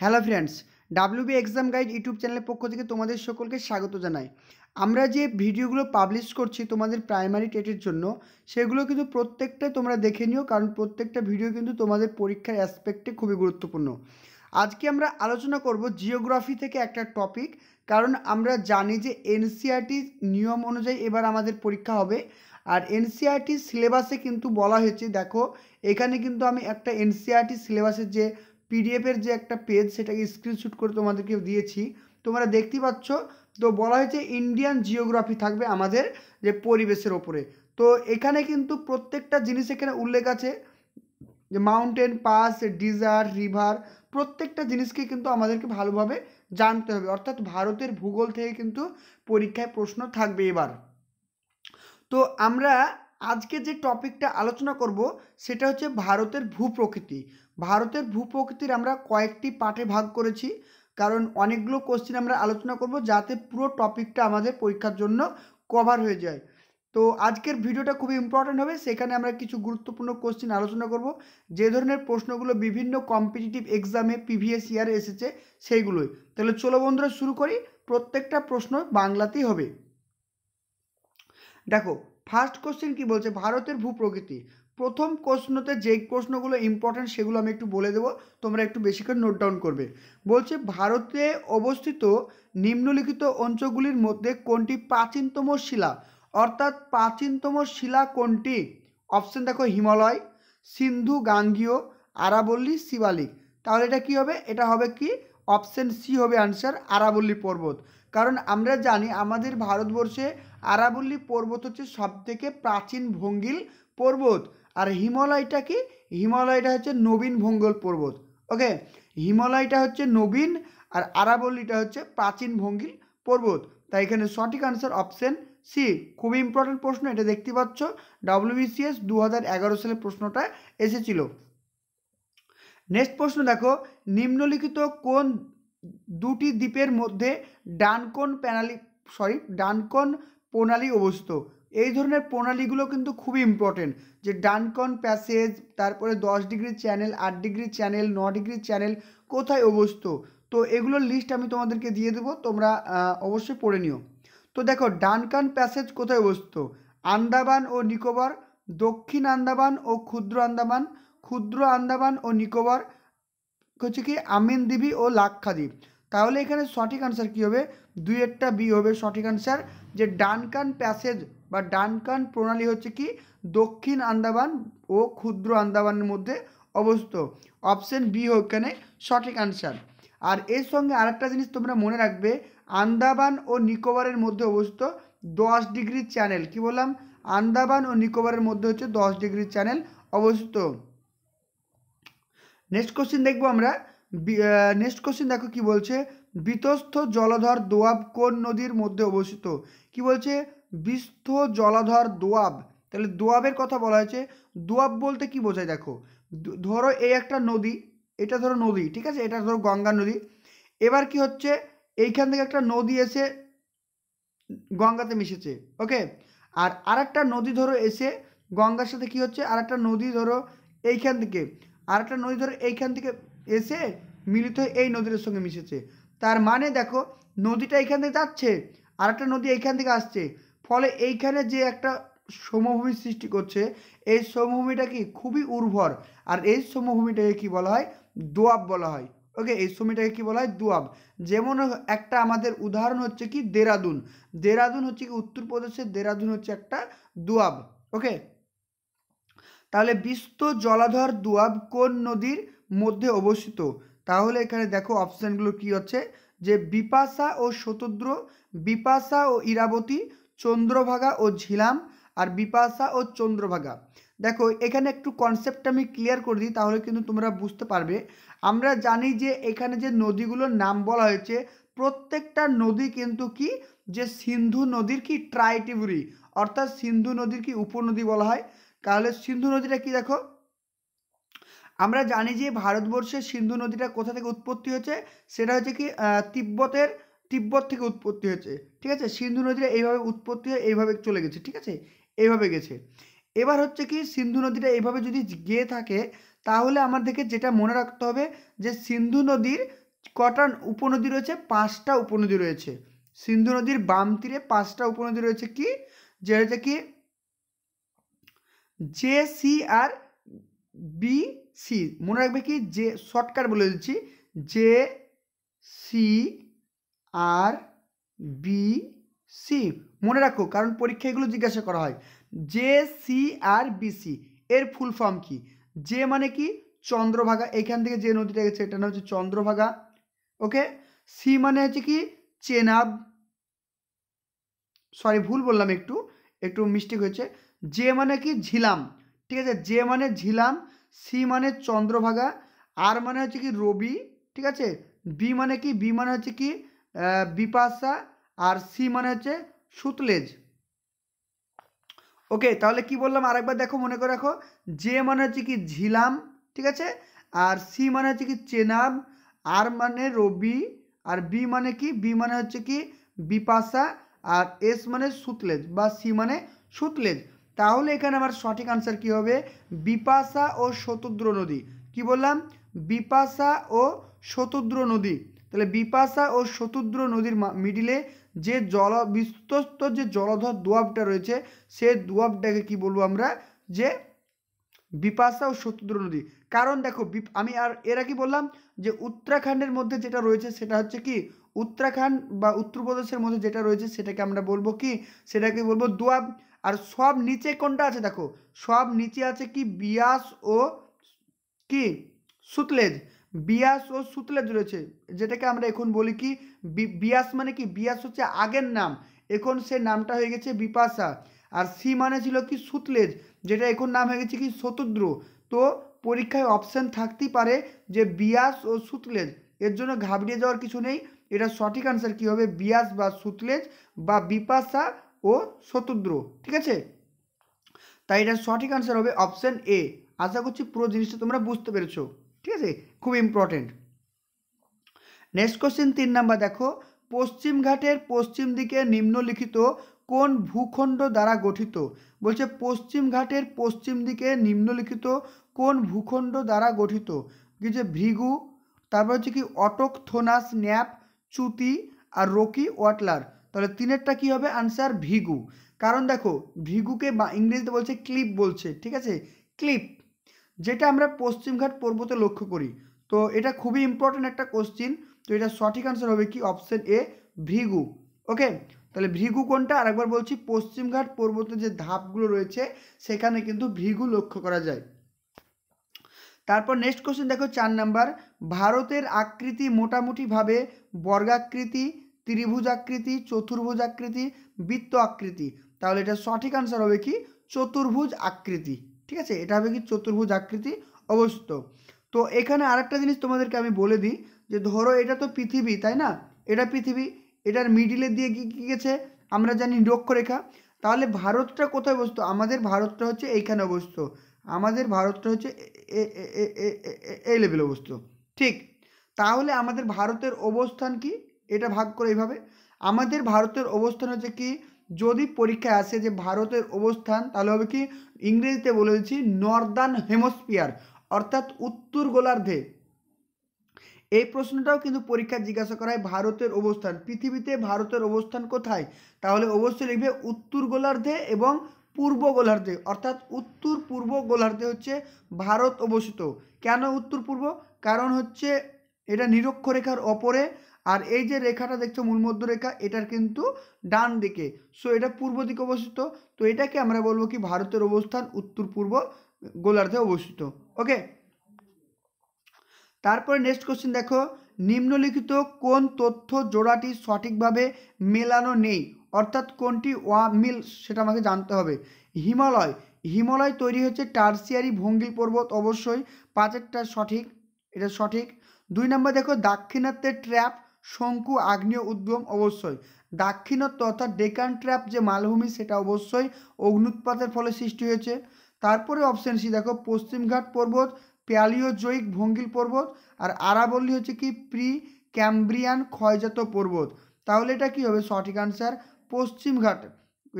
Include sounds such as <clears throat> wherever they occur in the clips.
Hello friends WB exam guide YouTube চ্যানেলের পক্ষ থেকে তোমাদের সকলকে স্বাগত জানাই। আমরা যে ভিডিওগুলো পাবলিশ করছি তোমাদের প্রাইমারি টেটের জন্য, সেগুলো কিন্তু প্রত্যেকটাই তোমরা দেখে নিও, কারণ প্রত্যেকটা ভিডিও কিন্তু তোমাদের পরীক্ষার অ্যাসপেক্টে খুবই গুরুত্বপূর্ণ। আজকে আমরা আলোচনা করব জিওগ্রাফি থেকে একটা টপিক কারণ আমরা জানি যে এনসিআরটি নিয়ম অনুযায়ী এবার আমাদের পরীক্ষা হবে। আর এনসিআরটি সিলেবাসে কিন্তু বলা হয়েছে, দেখো, এখানে কিন্তু আমি একটা এনসিআরটি সিলেবাসের যে পিডিএফের যে একটা পেজ সেটাকে স্ক্রিনশট করে তোমাদেরকে দিয়েছি। তোমরা দেখতেই পাচ্ছ, তো বলা হয়েছে ইন্ডিয়ান জিওগ্রাফি থাকবে আমাদের যে পরিবেশের ওপরে। তো এখানে কিন্তু প্রত্যেকটা জিনিস এখানে উল্লেখ আছে। যে মাউন্টেন পাস ডিজার্ট রিভার প্রত্যেকটা জিনিসকে কিন্তু আমাদেরকে ভালোভাবে জানতে হবে। অর্থাৎ ভারতের ভূগোল থেকে কিন্তু পরীক্ষায় প্রশ্ন থাকবে এবার। তো আমরা আজকে যে টপিকটা আলোচনা করব, সেটা হচ্ছে ভারতের ভূপ্রকৃতি। ভারতের ভূপ্রকৃতির আমরা কয়েকটি পাঠে ভাগ করেছি, কারণ অনেকগুলো কোশ্চেন আমরা আলোচনা করব যাতে পুরো টপিকটা আমাদের পরীক্ষার জন্য কভার হয়ে যায়। তো আজকের ভিডিওটা খুবই ইম্পর্ট্যান্ট হবে, সেখানে আমরা কিছু গুরুত্বপূর্ণ কোশ্চেন আলোচনা করব। যে ধরনের প্রশ্নগুলো বিভিন্ন কম্পিটিটিভ এক্সামে প্রিভিয়াস ইয়ারে এসেছে, সেইগুলোই। তাহলে চলো বন্ধুরা শুরু করি, প্রত্যেকটা প্রশ্ন বাংলাতেই হবে। দেখো ফার্স্ট কোশ্চেন কি বলছে? ভারতের ভূপ্রকৃতি। প্রথম প্রশ্নতে যে প্রশ্নগুলো ইম্পর্টেন্ট সেগুলো আমি একটু বলে দেবো। তোমরা একটু বেশি করে নোট ডাউন করবে। বলছে, ভারতে অবস্থিত নিম্নলিখিত অঞ্চলগুলির মধ্যে কোনটি প্রাচীনতম শিলা? অর্থাৎ প্রাচীনতম শিলা কোনটি? অপশন দেখো, হিমালয়, সিন্ধু, গাঙ্গীয়, আরাবল্লী, শিবালিক। তাহলে এটা কি হবে? এটা হবে কি? অপশন সি হবে আনসার আরাবল্লী পর্বত। কারণ আমরা জানি আমাদের ভারতবর্ষে আরাবল্লী পর্বত হচ্ছে সবথেকে প্রাচীন ভঙ্গিল পর্বত। আর হিমালয়টা কি? হিমালয়টা হচ্ছে নবীন ভঙ্গল পর্বত। ওকে হিমালয়টা হচ্ছে নবীন আর আরাবল্লীটা হচ্ছে প্রাচীন ভঙ্গিল পর্বত। তাই এখানে সঠিক আনসার অপশন সি খুবই ইম্পর্টেন্ট প্রশ্ন, এটা দেখতে পাচ্ছ। ডাব্লিউবিসিএস দু হাজার এগারো সালের প্রশ্নটা এসেছিল। নেক্সট প্রশ্ন দেখো, নিম্নলিখিত কোন দুটি দ্বীপের মধ্যে ডানকন প্যানালি সরি ডানকন প্রণালী অবস্থিত। এই ধরনের প্রণালীগুলো কিন্তু খুবই ইম্পর্টেন্ট যে ডানকন প্যাসেজ তারপরে দশ ডিগ্রি চ্যানেল আট ডিগ্রি চ্যানেল ন ডিগ্রি চ্যানেল কোথায় অবস্থিত? তো এগুলোর লিস্ট আমি তোমাদেরকে দিয়ে দেবো, তোমরা অবশ্যই পড়ে নিও। তো দেখো ডানকান প্যাসেজ কোথায় অবস্থিত? আন্দামান ও নিকোবর, দক্ষিণ আন্দামান ও ক্ষুদ্র আন্দামান ক্ষুদ্র আন্দামান ও নিকোবর হচ্ছে কি আমিনদ্বীপী ও লাক্ষাদ্বীপ তাহলে এখানে সঠিক আনসার কী হবে? দুই একটা বি হবে সঠিক আনসার যে ডানকান প্যাসেজ বা ডানকান প্রণালী হচ্ছে কি দক্ষিণ আন্দামান ও ক্ষুদ্র আন্দামানের মধ্যে অবস্থিত। অপশন বি ওখানে সঠিক আনসার আর এর সঙ্গে আরেকটা জিনিস তোমরা মনে রাখবে, আন্দামান ও নিকোবরের মধ্যে অবস্থিত দশ ডিগ্রি চ্যানেল কি বললাম? আন্দামান ও নিকোবরের মধ্যে হচ্ছে দশ ডিগ্রি চ্যানেল অবস্থিত। নেক্সট কোশ্চেন দেখব আমরা। নেক্সট কোশ্চেন দেখো কি বলছে? বিতস্থ জলধর দোয়াব কোন নদীর মধ্যে অবস্থিত? কি বলছে? বিস্থ জলধর দোয়াব। তাহলে দোয়াবের কথা বলা হয়েছে। দোয়াব বলতে কি বোঝায় দেখো? ধরো এই একটা নদী, এটা ধরো নদী, ঠিক আছে? এটা ধরো গঙ্গা নদী। এবার কি হচ্ছে? এইখান থেকে একটা নদী এসে গঙ্গাতে মিশেছে, ওকে? আর আরেকটা নদী ধরো এসে গঙ্গার সাথে কি হচ্ছে? আর একটা নদী ধরো এইখান থেকে। আর একটা নদী ধরো এইখান থেকে এসে মিলিত হয়ে এই নদীর সঙ্গে মিশেছে। তার মানে দেখো, নদীটা এইখান থেকে যাচ্ছে আর একটা নদী এইখান থেকে আসছে। ফলে এইখানে যে একটা সমভূমি সৃষ্টি করছে, এই সমভূমিটা কি খুবই উর্বর। আর এই সমভূমিটাকে কি বলা হয়? দোয়াব বলা হয়। ওকে, এই সময়টাকে কি বলা হয়? দোয়াব যেমন একটা আমাদের উদাহরণ হচ্ছে কি? দেরাদুন। দেরাদুন হচ্ছে কি? উত্তরপ্রদেশের দেরাদুন হচ্ছে একটা দোয়াব ওকে? তাহলে বিস্ত জলাধর দুয়াব কোন নদীর মধ্যে অবস্থিত? তাহলে এখানে দেখো অপশানগুলো কি হচ্ছে? যে বিপাশা ও শতদ্র, বিপাশা ও ইরাবতী, চন্দ্রভাগা ও ঝিলাম, আর বিপাশা ও চন্দ্রভাগা। দেখো এখানে একটু কনসেপ্ট আমি ক্লিয়ার করে দিই, তাহলে কিন্তু তোমরা বুঝতে পারবে। আমরা জানি যে এখানে যে নদীগুলোর নাম বলা হয়েছে, প্রত্যেকটা নদী কিন্তু কি? যে সিন্ধু নদীর কি? ট্রাইটিবুরি, অর্থাৎ সিন্ধু নদীর কি? উপনদী বলা হয়। তাহলে সিন্ধু নদীটা কি দেখো? আমরা জানি যে ভারতবর্ষের সিন্ধু নদীটা কোথা থেকে উৎপত্তি হয়েছে? সেটা হচ্ছে কি তিব্বতের, তিব্বত থেকে উৎপত্তি হয়েছে। ঠিক আছে? সিন্ধু নদীটা এইভাবে উৎপত্তি হয়ে এইভাবে চলে গেছে। ঠিক আছে? এইভাবে গেছে। এবার হচ্ছে কি, সিন্ধু নদীটা এইভাবে যদি গিয়ে থাকে, তাহলে আমাদেরকে যেটা মনে রাখতে হবে যে সিন্ধু নদীর কটা উপনদী রয়েছে? পাঁচটা উপনদী রয়েছে। সিন্ধু নদীর বাম তীরে পাঁচটা উপনদী রয়েছে কি? যে হচ্ছে কি J C R B C মনে রাখবে কি? যে শর্টকাট বলে দিচ্ছি। J C R B C মনে রাখো, কারণ পরীক্ষা এগুলো জিজ্ঞাসা করা হয়। J C R B C এর ফুল ফর্ম কি? যে মানে কি? চন্দ্রভাগা। এখান থেকে যে নদীটা গেছে এটা হচ্ছে চন্দ্রভাগা। ওকে সি মানে হচ্ছে কি? চেনাব। সরি ভুল বললাম একটু। একটু মিস্টেক হয়েছে। যে মানে কি? ঝিলাম। ঠিক আছে? যে মানে ঝিলাম সি মানে চন্দ্রভাগা আর মানে হচ্ছে কি রবি, ঠিক আছে? বি মানে কি? বি মানে হচ্ছে কি বিপাশা, আর সি মানে হচ্ছে সুতলেজ। ওকে তাহলে কি বললাম? আরেকবার দেখো, মনে করে রাখো। যে মানে হচ্ছে কি ঝিলাম, ঠিক আছে? আর সি মানে হচ্ছে কি চেনাব আর মানে রবি, আর বি মানে কি? বি মানে হচ্ছে কি বিপাশা, আর এস মানে সুতলেজ, বা সি মানে সুতলেজ। তাহলে এখানে আমার সঠিক আনসার কি হবে? বিপাশা ও শতদ্র নদী। কি বললাম? বিপাশা ও শতদ্র নদী। তাহলে বিপাশা ও শতদ্র নদীর মিডিলে যে জল, বিস্তস্ত যে জলধর দোয়াবটা রয়েছে, সে দোয়াবটাকে কি বলব আমরা? যে বিপাশা ও শতদ্র নদী। কারণ দেখো আমি আর এরা কি বললাম যে উত্তরাখণ্ডের মধ্যে যেটা রয়েছে, সেটা হচ্ছে কি? উত্তরাখণ্ড বা উত্তরপ্রদেশের মধ্যে যেটা রয়েছে, সেটাকে আমরা বলব কি? সেটাকে বলব দোয়াব। আর সব নিচে কোনটা আছে দেখো? সব নিচে আছে কি? বিয়াস ও কি? সুতলেজ। বিয়াস ও সুতলেজ রয়েছে। যেটাকে আমরা এখন বলি কি? বিয়াস মানে কি? বিয়াস হচ্ছে আগের নাম। এখন সে নামটা হয়ে গেছে বিপাশা। আর সি মানে ছিল কি? সুতলেজ। যেটা এখন নাম হয়ে গেছে কি? শতদ্র। তো পরীক্ষায় অপশান থাকতেই পারে যে বিয়াস ও সুতলেজ। এর জন্য ঘাবড়িয়ে যাওয়ার কিছু নেই। এটা সঠিক আনসার কী হবে? বিয়াস বা সুতলেজ বা বিপাশা ও শতদ্র ঠিক আছে? তাই এটার সঠিক আনসার হবে অপশান এ আশা করছি পুরো জিনিসটা তোমরা বুঝতে পেরেছ, ঠিক আছে? খুব ইম্পর্টেন্ট নেক্সট কোশ্চেন তিন নাম্বার, দেখো। পশ্চিম ঘাটের পশ্চিম দিকে নিম্নলিখিত কোন ভূখণ্ড দ্বারা গঠিত? বলছে পশ্চিম ঘাটের পশ্চিম দিকে নিম্নলিখিত কোন ভূখণ্ড দ্বারা গঠিত? কি যে ভৃগু, তারপর হচ্ছে কি অটক থোনাস ন্যাপ, চুতি আর রকি ওয়াটলার। তাহলে তিনেরটা কি হবে? আনসার ভিগু। কারণ দেখো, ভিগুকে বা ইংরেজিতে বলছে ক্লিপ বলছে, ঠিক আছে? ক্লিপ। যেটা আমরা পশ্চিমঘাট পর্বতে লক্ষ্য করি। তো এটা খুবই ইম্পর্ট্যান্ট একটা কোশ্চিন তো এটা সঠিক আনসার হবে কি? Option A Bhrigu. ওকে তাহলে ভৃগু কোনটা? আর একবার বলছি পশ্চিমঘাট পর্বতে যে ধাপগুলো রয়েছে, সেখানে কিন্তু ভৃগু লক্ষ্য করা যায়। তারপর নেক্সট কোশ্চেন দেখো, চার নাম্বার ভারতের আকৃতি মোটামুটিভাবে বর্গাকৃতি ত্রিভুজ আকৃতি চতুর্ভুজ আকৃতি বৃত্ত আকৃতি তাহলে এটা সঠিক আনসার হবে কি? চতুর্ভুজ আকৃতি। ঠিক আছে? এটা হবে কি? চতুর্ভুজ আকৃতি অবস্থিত। তো এখানে আরেকটা জিনিস তোমাদেরকে আমি বলে দিই, যে ধরো এটা তো পৃথিবী, তাই না? এটা পৃথিবী, এটার মিডিলে দিয়ে কি কি গেছে? আমরা জানি নিরক্ষরেখা তাহলে ভারতটা কোথায় অবস্থিত? আমাদের ভারতটা হচ্ছে এইখানে অবস্থিত। আমাদের ভারতটা হচ্ছে এই লেভেলে অবস্থিত। ঠিক। তাহলে আমাদের ভারতের অবস্থান কি? এটা ভাগ করে এইভাবে। আমাদের ভারতের অবস্থান হচ্ছে কি, যদি পরীক্ষায় আসে যে ভারতের অবস্থান, তাহলে হবে কি, ইংরেজিতে বলে দিচ্ছি নর্দার্ন হেমোস্ফিয়ার অর্থাৎ উত্তর গোলার্ধে। এই প্রশ্নটাও কিন্তু পরীক্ষায় জিজ্ঞাসা করায় ভারতের অবস্থান। পৃথিবীতে ভারতের অবস্থান কোথায়? তাহলে অবশ্যই লিখবে উত্তর গোলার্ধে এবং পূর্ব গোলার্ধে, অর্থাৎ উত্তর পূর্ব গোলার্ধে হচ্ছে ভারত অবস্থিত। কেন উত্তর পূর্ব? কারণ হচ্ছে এটা নিরক্ষরেখার ওপরে আর এই যে রেখাটা দেখছ মূলমধ্য রেখা এটার কিন্তু ডান দিকে। সো এটা পূর্ব দিকে অবস্থিত। তো এটাকে আমরা বলব কি ভারতের অবস্থান, উত্তর পূর্ব গোলার্ধে অবস্থিত। ওকে তারপরে নেক্সট কোশ্চেন দেখো। নিম্নলিখিত কোন তথ্য জোড়াটি সঠিকভাবে মেলানো নেই? অর্থাৎ কোনটি ওয়া মিল সেটা আমাকে জানতে হবে। হিমালয়। হিমালয় তৈরি হচ্ছে টার্সিয়ারি ভঙ্গিল পর্বত। অবশ্যই পাঁচেরটা সঠিক, এটা সঠিক। দুই নম্বর দেখো, দাক্ষিণাত্যের ট্র্যাপ শঙ্কু, আগ্নেয় উদ্গম অবশ্যই। দাক্ষিণাত্য অর্থাৎ ডেকান ট্র্যাপ যে মালভূমি, সেটা অবশ্যই অগ্নুৎপাতের ফলে সৃষ্টি হয়েছে। তারপরে অপশন সি, দেখো পশ্চিমঘাট পর্বত প্যালিওজয়িক ভঙ্গিল পর্বত, আর আরাবল্লী হচ্ছে কি প্রি ক্যাম্ব্রিয়ান ক্ষয়জাত পর্বত। তাহলে এটা কি হবে? সঠিক আনসার পশ্চিমঘাট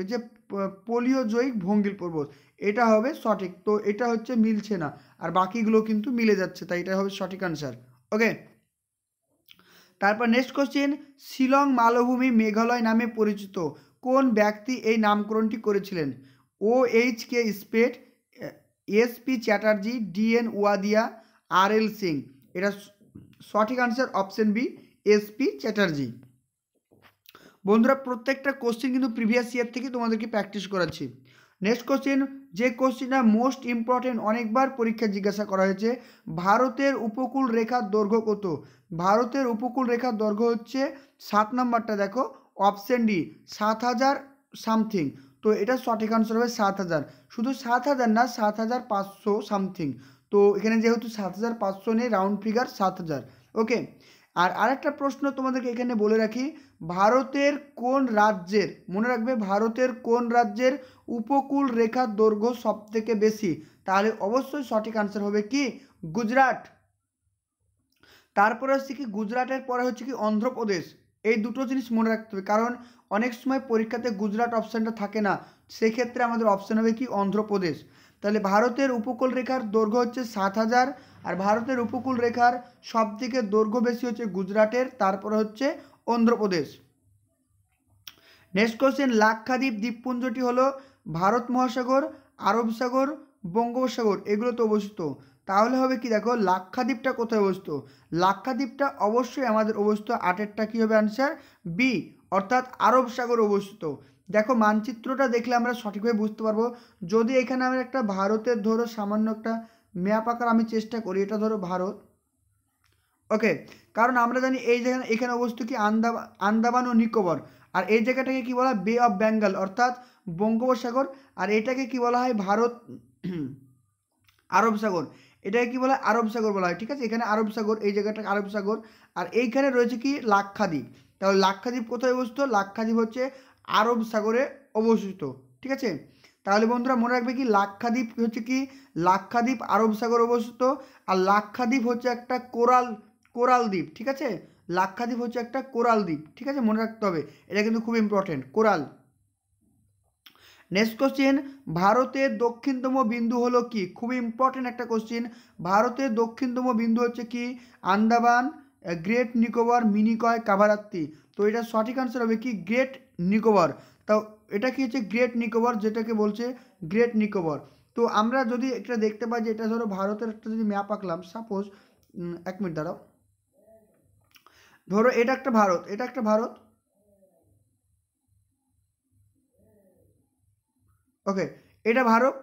যে, প- পোলিওজয়িক ভঙ্গিল পর্বত, এটা হবে সঠিক। তো এটা হচ্ছে মিলছে না, আর বাকিগুলো কিন্তু মিলে যাচ্ছে, তাই এটা হবে সঠিক আনসার ওকে তারপর নেক্সট কোশ্চেন শিলং মালভূমি মেঘালয় নামে পরিচিত। কোন ব্যক্তি এই নামকরণটি করেছিলেন? O H K Spate S P Chatterjee DN Wadia R L Singh এটা সঠিক answer option B S P Chatterjee বন্ধুরা, প্রত্যেকটা কোশ্চেন কিন্তু প্রিভিয়াস ইয়ার থেকে তোমাদেরকে প্র্যাকটিস করাচ্ছি। নেক্সট কোশ্চেন যে কোশ্চেনটা মোস্ট ইম্পর্টেন্ট অনেকবার পরীক্ষা জিজ্ঞাসা করা হয়েছে, ভারতের উপকূল রেখার দৈর্ঘ্য কত? ভারতের উপকূল রেখার দৈর্ঘ্য হচ্ছে সাত নম্বরটা দেখো অপশন ডি সাত হাজার সামথিং তো এটা সঠিক আনসার হবে সাত হাজার। শুধু সাত হাজার না, সাত হাজার পাঁচশো সামথিং তো এখানে যেহেতু সাত হাজার পাঁচশো নেই রাউন্ড ফিগার সাত হাজার। ওকে আর আরেকটা প্রশ্ন তোমাদেরকে এখানে বলে রাখি ভারতের কোন রাজ্যের, মনে রাখবে ভারতের কোন রাজ্যের উপকূল রেখার দৈর্ঘ্য সব থেকে বেশি? তাহলে অবশ্যই সঠিক আনসার হবে কি? গুজরাট। তারপরে হচ্ছে কি, গুজরাটের পরে হচ্ছে কি, অন্ধ্রপ্রদেশ। এই দুটো জিনিস মনে রাখতে হবে, কারণ অনেক সময় পরীক্ষাতে গুজরাট অপশানটা থাকে না। সেক্ষেত্রে আমাদের অপশান হবে কি, অন্ধ্রপ্রদেশ। তাহলে ভারতের উপকূল রেখার দৈর্ঘ্য হচ্ছে সাত হাজার, আর ভারতের উপকূল রেখার সব থেকে দৈর্ঘ্য বেশি হচ্ছে গুজরাটের, তারপরে হচ্ছে অন্ধ্রপ্রদেশ। নেক্সট কোশ্চেন লাক্ষাদ্বীপ দ্বীপপুঞ্জটি হলো ভারত মহাসাগর, আরব সাগর, বঙ্গোপসাগর এগুলোতে অবস্থিত। তাহলে হবে কি দেখো, লাক্ষাদ্বীপটা কোথায় অবস্থিত? লাক্ষাদ্বীপটা অবশ্যই আমাদের অবস্থিত আটেরটা কী হবে আনসার বি অর্থাৎ আরব সাগর অবস্থিত। দেখো, মানচিত্রটা দেখলে আমরা সঠিকভাবে বুঝতে পারব। যদি এখানে আমি একটা ভারতের ধরো সামান্য একটা ম্যাপ আঁকার আমি চেষ্টা করি, এটা ধরো ভারত। ওকে কারণ আমরা জানি এই জায়গা এখানে অবস্থিত কি? আন্দামান আন্দামান ও নিকোবর। আর এই জায়গাটাকে কি বলা হয়? বে অফ বেঙ্গল অর্থাৎ বঙ্গোপসাগর। আর এটাকে কি বলা হয়? ভারত <clears throat> আরব সাগর। এটাকে কি বলা হয়? আরব সাগর বলা হয়, ঠিক আছে? এখানে আরব সাগর, এই জায়গাটা আরব সাগর। আর এইখানে রয়েছে কি? লাক্ষাদ্বীপ। তাহলে লাক্ষাদ্বীপ কোথায় অবস্থিত? লাক্ষাদ্বীপ হচ্ছে আরব সাগরে অবস্থিত, ঠিক আছে? তাহলে বন্ধুরা মনে রাখবে কি? লাক্ষাদ্বীপ হচ্ছে কি? লাক্ষাদ্বীপ আরব সাগর অবস্থিত। আর লাক্ষাদ্বীপ হচ্ছে একটা কোরাল কোরাল দ্বীপ, ঠিক আছে? লাক্ষাদ্বীপ হচ্ছে একটা কোরাল দ্বীপ, ঠিক আছে? মনে রাখতে হবে, এটা কিন্তু খুব ইম্পর্টেন্ট কোরাল। নেক্সট কোশ্চেন ভারতের দক্ষিণতম বিন্দু হলো কি? খুব ইম্পর্টেন্ট একটা কোশ্চেন ভারতের দক্ষিণতম বিন্দু হচ্ছে কি? আন্দামান গ্রেট নিকোবর মিনিকয় কাভারাত্তি তো এটা সঠিক আনসার হবে কি? গ্রেট নিকোবর তাও এটা কি হচ্ছে? গ্রেট নিকোবর যেটাকে বলছে গ্রেট নিকোবর তো আমরা যদি এটা দেখতে পাই যে এটা ধরো ভারতের একটা যদি ম্যাপ আঁকলাম সাপোজ এক মিনিট দাঁড়াও। ধরো এটা একটা ভারত, এটা একটা ভারত। ওকে, এটা ভারত।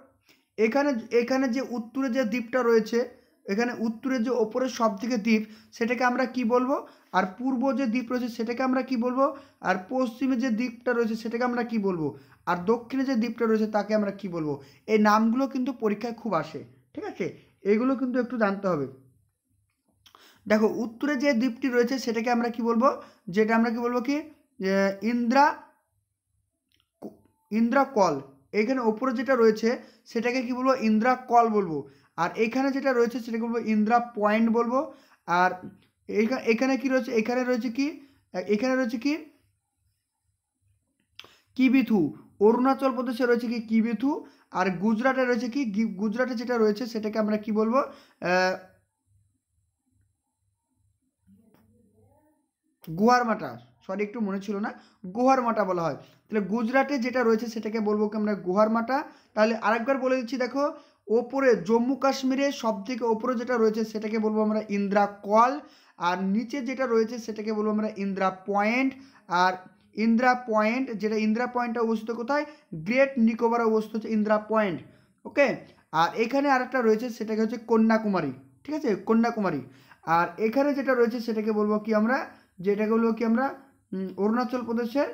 এখানে এখানে যে উত্তরে যে দ্বীপটা রয়েছে, এখানে উত্তরের যে ওপরের সব থেকে দ্বীপ, সেটাকে আমরা কি বলব? আর পূর্ব যে দ্বীপ রয়েছে, সেটাকে আমরা কি বলব? আর পশ্চিমে যে দ্বীপটা রয়েছে, সেটাকে আমরা কি বলব? আর দক্ষিণে যে দ্বীপটা রয়েছে, তাকে আমরা কি বলব? এই নামগুলো কিন্তু পরীক্ষায় খুব আসে, ঠিক আছে? এগুলো কিন্তু একটু জানতে হবে। দেখো, উত্তরে যে দ্বীপটি রয়েছে সেটাকে আমরা কি বলব? যেটা আমরা কি বলব কি? ইন্দ্রা ইন্দ্রা কল। এখানে ওপরে যেটা রয়েছে সেটাকে কি বলব? ইন্দ্রা কল বলব। আর এখানে যেটা রয়েছে সেটাকে বলব ইন্দ্রা পয়েন্ট বলব। আর এখানে কি রয়েছে? এখানে রয়েছে কি? এখানে রয়েছে কি? কিবিথু। অরুণাচল প্রদেশে রয়েছে কি? কিবিথু। আর গুজরাটে রয়েছে কি? গুজরাটে যেটা রয়েছে সেটাকে আমরা কি বলব? গুহারমাটা সরি একটু মনে ছিল না, গুহার মাটা বলা হয়। তাহলে গুজরাটে যেটা রয়েছে সেটাকে বলব কি আমরা গুহার মাটা? তাহলে আরেকবার বলে দিচ্ছি, দেখো, ওপরে জম্মু কাশ্মীরে সব থেকে ওপরে যেটা রয়েছে সেটাকে বলব আমরা ইন্দ্রা কল, আর নিচে যেটা রয়েছে সেটাকে বলব আমরা ইন্দ্রা পয়েন্ট, আর ইন্দ্রা পয়েন্ট যেটা, ইন্দ্রা পয়েন্টটা অবস্থিত কোথায়? গ্রেট নিকোবর অবস্থিত হচ্ছে ইন্দ্রা পয়েন্ট, ওকে? আর এখানে আরেকটা রয়েছে, সেটাকে হচ্ছে কন্যাকুমারী, ঠিক আছে? কন্যাকুমারী, আর এখানে যেটা রয়েছে সেটাকে বলব কি আমরা যেটাকে বলব কি আমরা অরুণাচল প্রদেশের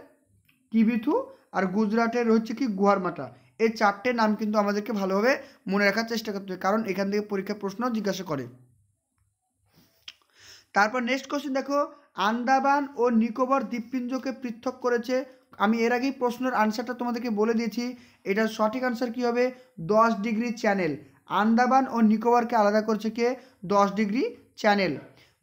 কিবিথু আর গুজরাটের হচ্ছে কি গুহারমাটা এই চারটে নাম কিন্তু আমাদেরকে ভালোভাবে মনে রাখার চেষ্টা করতে হবে, কারণ এখান থেকে পরীক্ষা প্রশ্ন জিজ্ঞাসা করে। তারপর নেক্সট কোশ্চেন দেখো, আন্দামান ও নিকোবর দ্বীপপুঞ্জকে পৃথক করেছে। আমি এর আগেই প্রশ্নের আনসারটা তোমাদেরকে বলে দিয়েছি, এটার সঠিক আনসার কী হবে? দশ ডিগ্রি চ্যানেল আন্দামান ও নিকোবরকে আলাদা করছে কে? দশ ডিগ্রি চ্যানেল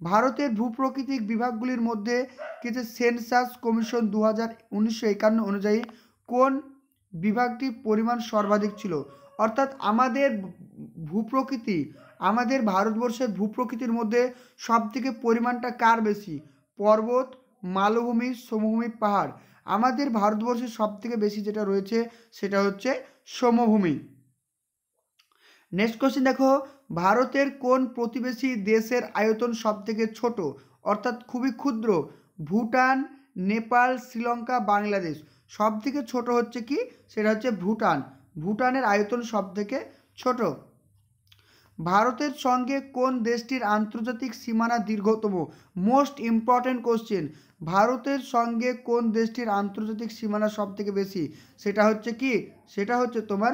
ভারতের ভূপ্রকৃতিক বিভাগগুলির মধ্যে কিছু সেন্সাস কমিশন দু হাজার উনিশশো একান্ন অনুযায়ী কোন বিভাগটি পরিমাণ সর্বাধিক ছিল? অর্থাৎ আমাদের ভূপ্রকৃতি, আমাদের ভারতবর্ষের ভূপ্রকৃতির মধ্যে সব থেকে পরিমাণটা কার বেশি? পর্বত, মালভূমি, সমভূমি, পাহাড়। আমাদের ভারতবর্ষের সব থেকে বেশি যেটা রয়েছে সেটা হচ্ছে সমভূমি। নেক্সট কোশ্চেন দেখো, ভারতের কোন প্রতিবেশী দেশের আয়তন সব থেকে ছোট? অর্থাৎ খুবই ক্ষুদ্র, ভুটান, নেপাল, শ্রীলঙ্কা, বাংলাদেশ। সব থেকে ছোট হচ্ছে কি? সেটা হচ্ছে ভুটান। ভুটানের আয়তন সব থেকে ছোট। ভারতের সঙ্গে কোন দেশটির আন্তর্জাতিক সীমানা দীর্ঘতম? মোস্ট ইম্পর্ট্যান্ট কোশ্চেন ভারতের সঙ্গে কোন দেশটির আন্তর্জাতিক সীমানা সব থেকে বেশি? সেটা হচ্ছে কি? সেটা হচ্ছে তোমার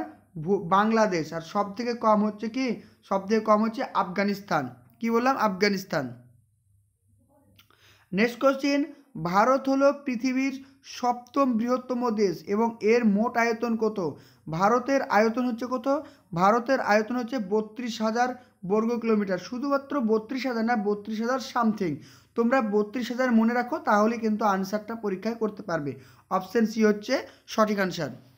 বাংলাদেশ। আর সব থেকে কম হচ্ছে কি? সব থেকে কম হচ্ছে আফগানিস্তান। কি বললাম? আফগানিস্তান। নেক্সট কোশ্চেন ভারত হলো পৃথিবীর সপ্তম বৃহত্তম দেশ এবং এর মোট আয়তন কত? ভারতের আয়তন হচ্ছে কত? ভারতের আয়তন হচ্ছে বত্রিশ হাজার বর্গ কিলোমিটার। শুধুমাত্র বত্রিশ হাজার না, বত্রিশ হাজার সামথিং। তোমরা বত্রিশ হাজার মনে রাখো, তাহলে কিন্তু আনসারটা পরীক্ষায় করতে পারবে। অপশান সি হচ্ছে সঠিক আনসার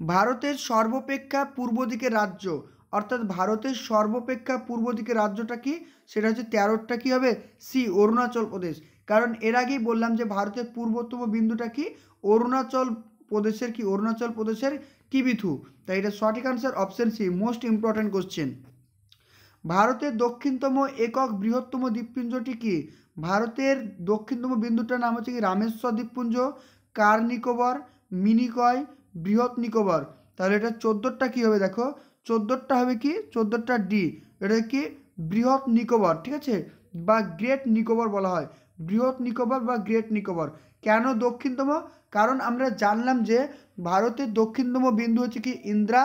ভারতের সর্বাপেক্ষা পূর্ব দিকের রাজ্য, অর্থাৎ ভারতের সর্বাপেক্ষা পূর্ব দিকের রাজ্যটা কি? সেটা হচ্ছে তেরোটা কী হবে? সি অরুণাচল প্রদেশ। কারণ এর আগেই বললাম যে ভারতের পূর্বতম বিন্দুটা কি? অরুণাচল প্রদেশের কি? অরুণাচল প্রদেশের কিবিথু তাই এটা সঠিক answer option C most important question ভারতের দক্ষিণতম একক বৃহত্তম দ্বীপপুঞ্জটি কি? ভারতের দক্ষিণতম বিন্দুটার নাম হচ্ছে কি রামেশ্বর দ্বীপপুঞ্জ কার নিকোবর মিনিকয় বৃহৎ নিকোবর। তাহলে এটা চোদ্দোরটা কী হবে দেখো? চোদ্দোরটা হবে কি? চোদ্দোরটা ডি এটা কি? বৃহৎ নিকোবর, ঠিক আছে? বা গ্রেট নিকোবর বলা হয়। বৃহৎ নিকোবর বা গ্রেট নিকোবর। কেন দক্ষিণতম? কারণ আমরা জানলাম যে ভারতের দক্ষিণতম বিন্দু হচ্ছে কি ইন্দ্রা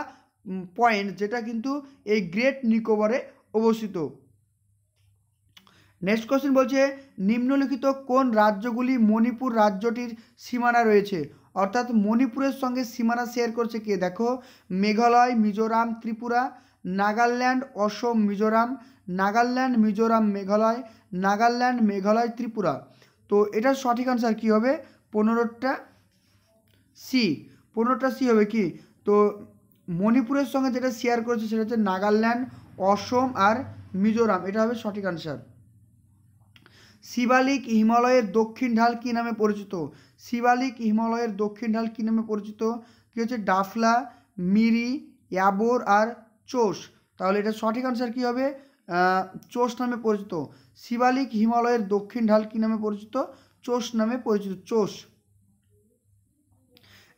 পয়েন্ট, যেটা কিন্তু এই গ্রেট নিকোবরে অবস্থিত। নেক্সট কোশ্চেন বলছে, নিম্নলিখিত কোন রাজ্যগুলি মণিপুর রাজ্যটির সীমানা রয়েছে? অর্থাৎ মণিপুরের সঙ্গে সীমানা শেয়ার করছে কে? দেখো, মেঘালয়, মিজোরাম, ত্রিপুরা, নাগাল্যান্ড, অসম, মিজোরাম, নাগাল্যান্ড, মিজোরাম, মেঘালয়, নাগাল্যান্ড, মেঘালয়, ত্রিপুরা। তো এটার সঠিক আনসার কী হবে? পনেরোটা সি পনেরোটা সি হবে কি? তো মণিপুরের সঙ্গে যেটা শেয়ার করেছে সেটা হচ্ছে নাগাল্যান্ড, অসম আর মিজোরাম। এটা হবে সঠিক আনসার শিবালিক হিমালয়ের দক্ষিণ ঢাল কী নামে পরিচিত? শিবালিক হিমালয়ের দক্ষিণ ঢাল কী নামে পরিচিত? কী হচ্ছে? ডাফলা, মিরি, ইয়াবোর আর চোষ। তাহলে এটা সঠিক আনসার কী হবে? চোষ নামে পরিচিত। শিবালিক হিমালয়ের দক্ষিণ ঢাল কী নামে পরিচিত? চোষ নামে পরিচিত। চোষ।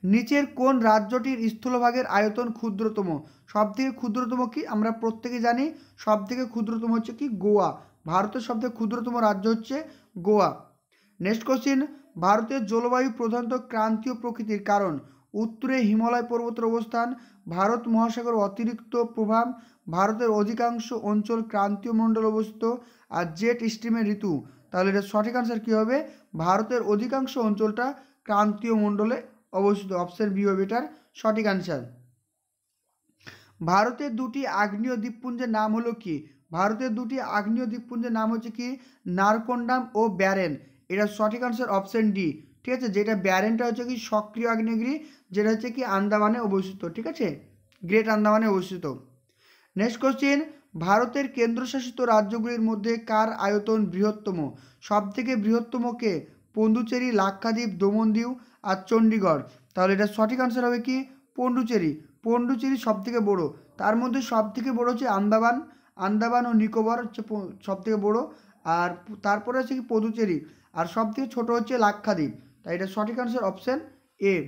নিচের কোন রাজ্যটির স্থলভাগের আয়তন ক্ষুদ্রতম? সব থেকে ক্ষুদ্রতম কি? আমরা প্রত্যেকে জানি সব থেকে ক্ষুদ্রতম হচ্ছে কি? গোয়া। ভারতের সবথেকে ক্ষুদ্রতম রাজ্য হচ্ছে গোয়া। নেক্সট কোশ্চিন ভারতের জলবায়ু প্রধানত ক্রান্তীয় প্রকৃতির কারণ। উত্তরে হিমালয় পর্বতের অবস্থান, ভারত মহাসাগর অতিরিক্ত প্রভাব, ভারতের অধিকাংশ অঞ্চল ক্রান্তীয় মণ্ডল অবস্থিত, আর জেট স্ট্রিমের ঋতু। তাহলে এটা সঠিক আনসার কী হবে? ভারতের অধিকাংশ অঞ্চলটা ক্রান্তীয় মণ্ডলে অবস্থিত। অপশন বি হবে এটার সঠিক আনসার ভারতের দুটি আগ্নেয় দ্বীপপুঞ্জের নাম হলো কি? ভারতের দুটি আগ্নেয় দ্বীপপুঞ্জের নাম হচ্ছে কি? নারকন্ডাম ও ব্যারেন। এটা সঠিক আনসার অপশন ডি ঠিক আছে? যেটা ব্যারেনটা হচ্ছে কি? সক্রিয় আগ্নেয়গিরি, যেটা হচ্ছে কি? আন্দামানে অবস্থিত। ঠিক আছে? গ্রেট আন্দামানে অবস্থিত। নেক্সট কোশ্চেন ভারতের কেন্দ্রশাসিত রাজ্যগুলির মধ্যে কার আয়তন বৃহত্তম? সব থেকে বৃহত্তম কে? পন্দুচেরি লাক্ষাদ্বীপ দমনদ্বীপ আর চণ্ডীগড়। তাহলে এটা সঠিক আনসার হবে কি? পন্ডুচেরি। পন্ডুচেরি সব থেকে বড়ো। তার মধ্যে সব থেকে বড়ো হচ্ছে আন্দামান। আন্দামান ও নিকোবর হচ্ছে সব থেকে বড়ো। আর তারপরে হচ্ছে কি পদুচেরি। আর সব থেকে ছোটো হচ্ছে লাক্ষাদ্বীপ। তাই এটা সঠিক answer option A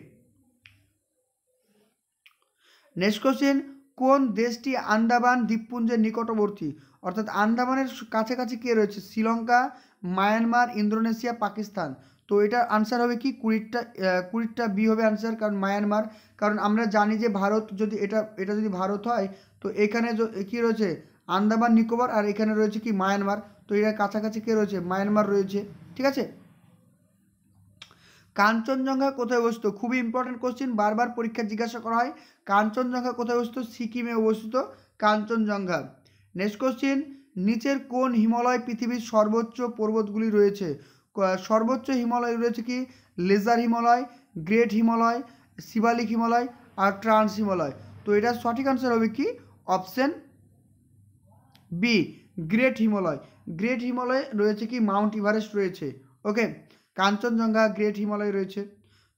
next question কোন দেশটি আন্দামান দ্বীপপুঞ্জের নিকটবর্তী? অর্থাৎ আন্দামানের কাছাকাছি কে রয়েছে? Sri Lanka, Myanmar, Indonesia, Pakistan. তো এটার আনসার হবে কি? কুড়িটা কুড়িটা বি হবে আনসার কারণ মায়ানমার কারণ আমরা জানি যে ভারত যদি এটা এটা যদি ভারত হয়, তো এখানে কী রয়েছে? আন্দামান, নিকোবর আর এখানে রয়েছে কি? মায়ানমার তো এটা কাছাকাছি কে রয়েছে? মায়ানমার রয়েছে। ঠিক আছে? কাঞ্চনজঙ্ঘা কোথায় অবস্থিত? খুবই ইম্পর্টেন্ট কোশ্চিন বারবার পরীক্ষা জিজ্ঞাসা করা হয়, কাঞ্চনজঙ্ঘা কোথায় অবস্থিত? সিকিমে অবস্থিত কাঞ্চনজঙ্ঘা। নেক্সট কোশ্চিন নিচের কোন হিমালয় পৃথিবীর সর্বোচ্চ পর্বতগুলি রয়েছে? সর্বোচ্চ হিমালয় রয়েছে কি? লেজার হিমালয়, গ্রেট হিমালয়, শিবালিক হিমালয় আর ট্রান্স হিমালয়। তো এটার সঠিক আনসার হবে কি? Option B great Himalaya. Great Himalaya রয়েছে কি? মাউন্ট ইভারেস্ট রয়েছে। ওকে কাঞ্চনজঙ্ঘা গ্রেট হিমালয় রয়েছে।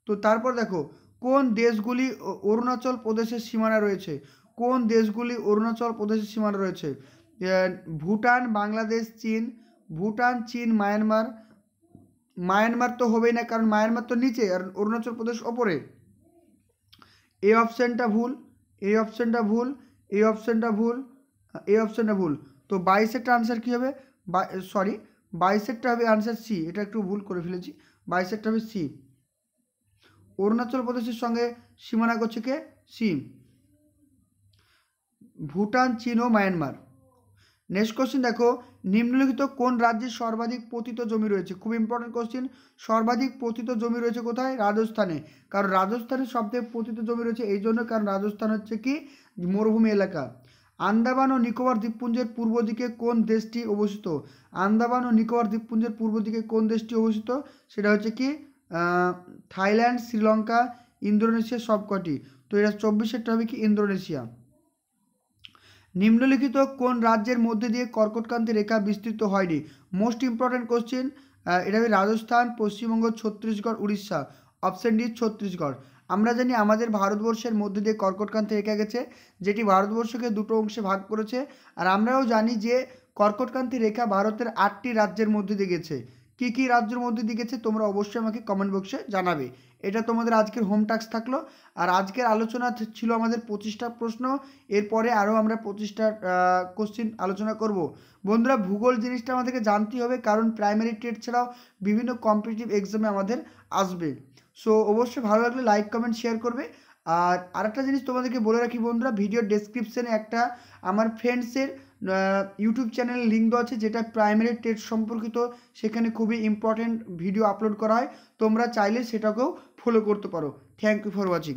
তো তারপর দেখো, কোন দেশগুলি অরুণাচল প্রদেশের সীমানা রয়েছে? কোন দেশগুলি অরুণাচল প্রদেশের সীমানা রয়েছে? ভুটান, বাংলাদেশ, চীন, ভুটান, চীন, মায়ানমার মায়ানমার তো হবেই না, কারণ মায়ানমার তো নিচে আর অরুণাচল প্রদেশ ওপরে। এই অপশানটা ভুল এই অপশানটা ভুল এই অপশানটা ভুল এই অপশানটা ভুল। তো বাইশেরটা আনসার কী হবে? সরি বাইশেরটা হবে আনসার সি এটা একটু ভুল করে ফেলেছি। বাইশেরটা হবে সি অরুণাচল প্রদেশের সঙ্গে সীমানা করছে কে সি ভুটান, চীন ও মায়ানমার। নেক্সট কোশ্চেন দেখো, নিম্নলিখিত কোন রাজ্যে সর্বাধিক পতিত জমি রয়েছে? খুব ইম্পর্টেন্ট কোশ্চেন সর্বাধিক পতিত জমি রয়েছে কোথায়? রাজস্থানে। কারণ রাজস্থানে সবথেকে পতিত জমি রয়েছে এই জন্য, কারণ রাজস্থান হচ্ছে কি? মরুভূমি এলাকা। আন্দামান ও নিকোবর দ্বীপপুঞ্জের পূর্ব দিকে কোন দেশটি অবস্থিত? আন্দামান ও নিকোবর দ্বীপপুঞ্জের পূর্ব দিকে কোন দেশটি অবস্থিত? সেটা হচ্ছে কি? থাইল্যান্ড, শ্রীলঙ্কা, ইন্দোনেশিয়া সবকটি। তো এটা চব্বিশেরটা হবে কি? ইন্দোনেশিয়া। নিম্নলিখিত কোন রাজ্যের মধ্যে দিয়ে কর্কটক্রান্তি রেখা বিস্তৃত হয়নি? মোস্ট ইম্পর্ট্যান্ট কোশ্চেন এটা হবে Rajasthan, Paschimbanga, Chhattisgarh, Orissa. Option D Chhattisgarh. আমরা জানি আমাদের ভারতবর্ষের মধ্যে দিয়ে কর্কটক্রান্তি রেখা গেছে, যেটি ভারতবর্ষকে দুটো অংশে ভাগ করেছে। আর আমরাও জানি যে কর্কটক্রান্তি রেখা ভারতের আটটি রাজ্যের মধ্যে দিয়ে গেছে। কী কী রাজ্যের মধ্যে দিয়ে গেছে, তোমরা অবশ্যই আমাকে কমেন্ট বক্সে জানাবে। এটা তোমাদের আজকের হোম টাস্ক থাকল। আর আজকের আলোচনা ছিল আমাদের পঁচিশটা প্রশ্ন। এরপরে আরও আমরা পঁচিশটা কোশ্চিন আলোচনা করব। বন্ধুরা, ভূগোল জিনিসটা আমাদেরকে জানতেই হবে, কারণ প্রাইমারি টেট ছাড়াও বিভিন্ন কম্পিটিটিভ এক্সামে আমাদের আসবে। সো অবশ্যই ভালো লাগলে লাইক কমেন্ট শেয়ার করবে। আর আরেকটা জিনিস তোমাদেরকে বলে রাখি বন্ধুরা ভিডিও ডেসক্রিপশনে একটা আমার ফ্রেন্ডসের ইউটিউব চ্যানেল লিঙ্ক দেওয়া আছে, যেটা প্রাইমারি টেট সম্পর্কিত। সেখানে খুবই ইম্পর্টেন্ট ভিডিও আপলোড করা হয়। তোমরা চাইলে সেটাকেও ফলো করতে পারো। Thank you for watching